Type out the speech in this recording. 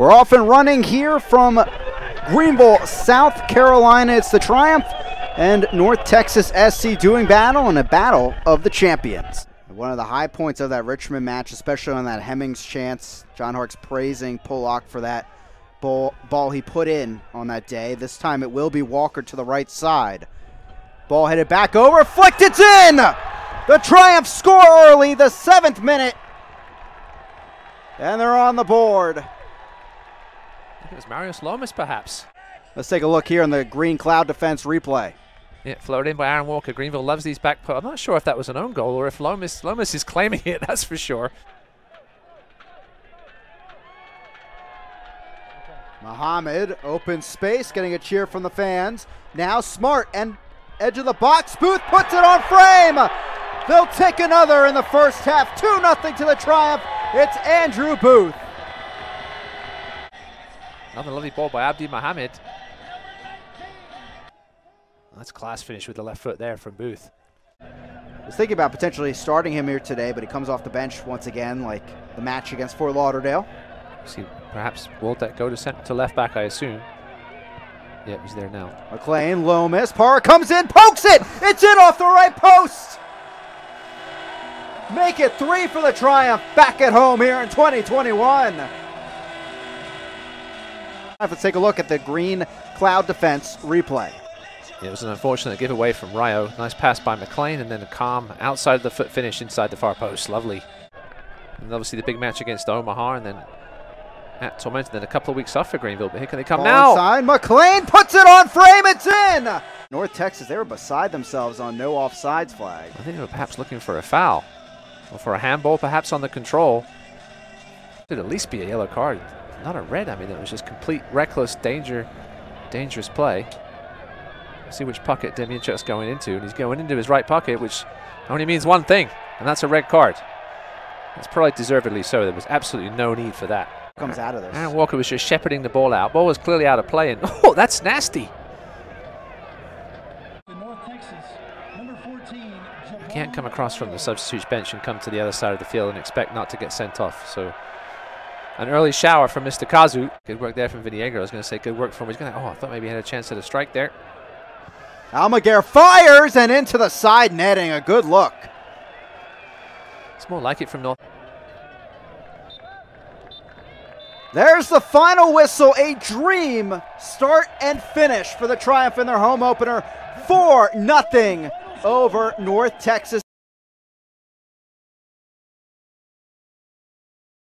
We're off and running here from Greenville, South Carolina. It's the Triumph and North Texas SC doing battle in a battle of the champions. One of the high points of that Richmond match, especially on that Hemmings chance. John Harkes praising Pollock for that ball, ball he put in on that day. This time it will be Walker to the right side. Ball headed back over, flicked, it's in! The Triumph score early, the seventh minute. And they're on the board. It was Marius Lomas, perhaps. Let's take a look here on the Green Cloud defense replay. Yeah, floated in by Aaron Walker. Greenville loves these back put. I'm not sure if that was an own goal or if Lomas Lomas is claiming it. That's for sure. Muhammad, open space, getting a cheer from the fans. Now Smart and edge of the box. Booth puts it on frame. They'll take another in the first half. 2 0 to the Triumph. It's Andrew Booth. Another lovely ball by Abdi Mohammed. That's class finish with the left foot there from Booth. I was thinking about potentially starting him here today, but he comes off the bench once again, like the match against Fort Lauderdale. See, perhaps Waldeck go to center to left back, I assume. Yep, he's there now. McLean, Lomas, Parr comes in, pokes it! It's in off the right post! Make it three for the Triumph back at home here in 2021. Let's take a look at the green cloud defense replay. It was an unfortunate giveaway from Ryo. Nice pass by McLean, and then a calm outside of the foot finish inside the far post. Lovely. And obviously the big match against Omaha, and then at Tormenta, then a couple of weeks off for Greenville. But here can they come Ball now? Inside. McLean puts it on frame. It's in. North Texas, they were beside themselves on no offsides flag. I think they were perhaps looking for a foul or for a handball, perhaps on the control. Should at least be a yellow card, not a red. I mean, it was just complete reckless danger, dangerous play. See which pocket Demianchuk's going into, and he's going into his right pocket, which only means one thing, and that's a red card. That's probably deservedly so. There was absolutely no need for that. Comes out of this. Aaron Walker was just shepherding the ball out. Ball was clearly out of play, and oh, that's nasty. You can't come across from the substitutes bench and come to the other side of the field and expect not to get sent off. So an early shower from Mr. Kazu. Good work there from Viniegro. I was going to say good work from him. He's going to, oh, I thought maybe he had a chance at a strike there. Almaguer fires and into the side netting. A good look. It's more like it from North. There's the final whistle. A dream start and finish for the Triumph in their home opener. 4 nothing over North Texas.